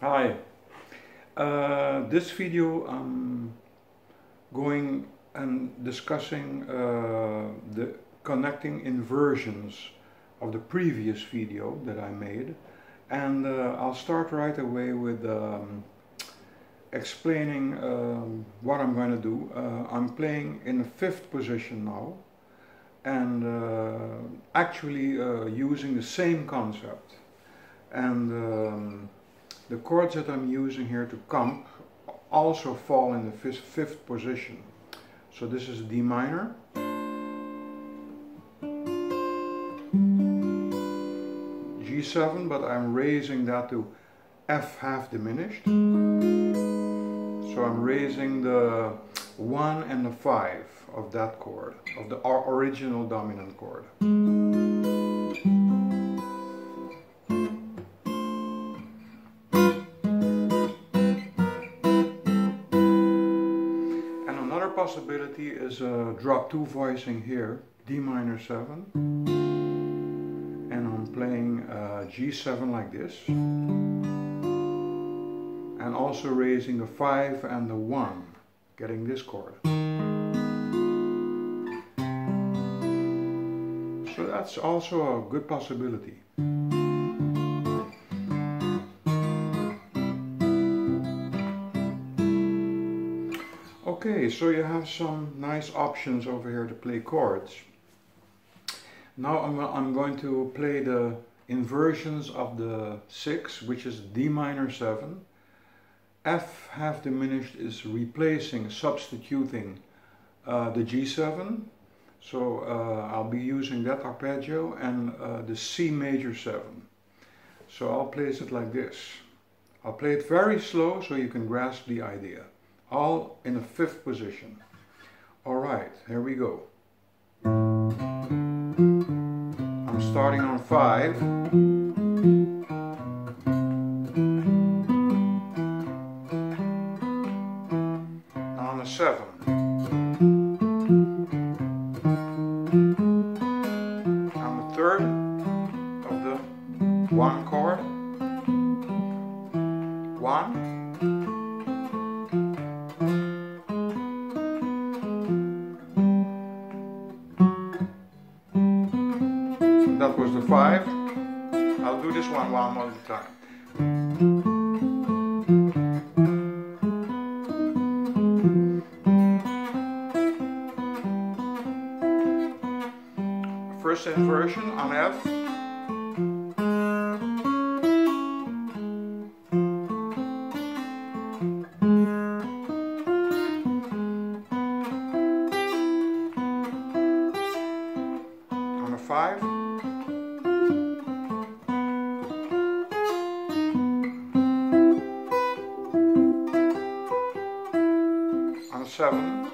Hi. Uh, this video I'm going and discussing uh, the connecting inversions of the previous video that I made and uh, I'll start right away with um, explaining um, what I'm going to do. Uh, I'm playing in the fifth position now and uh, actually uh, using the same concept and um, the chords that I'm using here to comp also fall in the fifth, fifth position. So this is D minor. G7, but I'm raising that to F half diminished. So I'm raising the 1 and the 5 of that chord, of the original dominant chord. Possibility is a drop 2 voicing here, D minor 7. And I'm playing uh, G7 like this. And also raising the 5 and the 1, getting this chord. So that's also a good possibility. Okay, so you have some nice options over here to play chords. Now I'm, I'm going to play the inversions of the 6, which is D minor 7. F half diminished is replacing, substituting uh, the G7. So uh, I'll be using that arpeggio and uh, the C major 7. So I'll place it like this. I'll play it very slow so you can grasp the idea all in the fifth position. All right, here we go. I'm starting on five. Five. I'll do this one one more time. First inversion on F. On a five. Seven.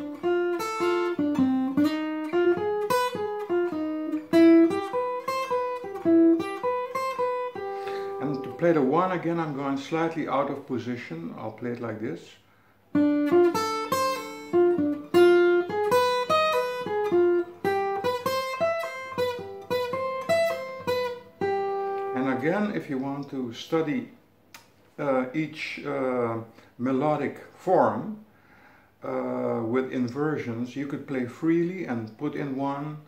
And to play the one again, I'm going slightly out of position. I'll play it like this. And again, if you want to study uh, each uh, melodic form, uh, with inversions, you could play freely and put in one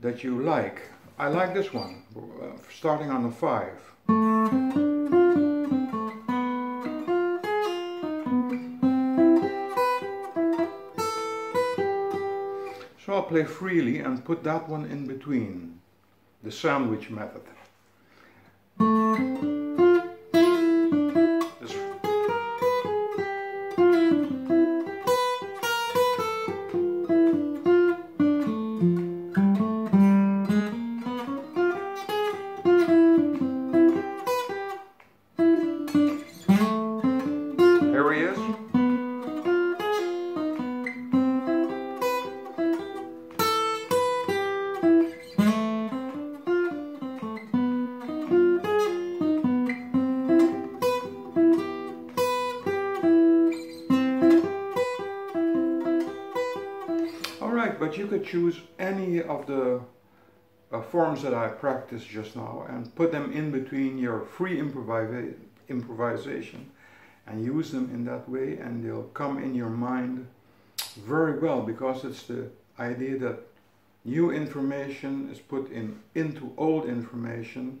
that you like. I like this one, uh, starting on the 5. So I'll play freely and put that one in between, the sandwich method. But you could choose any of the uh, forms that I practiced just now and put them in between your free improvisa improvisation and use them in that way and they'll come in your mind very well because it's the idea that new information is put in into old information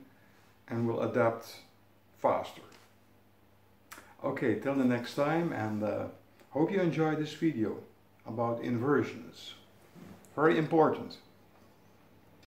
and will adapt faster. Okay, till the next time and uh, hope you enjoy this video about inversions. Very important.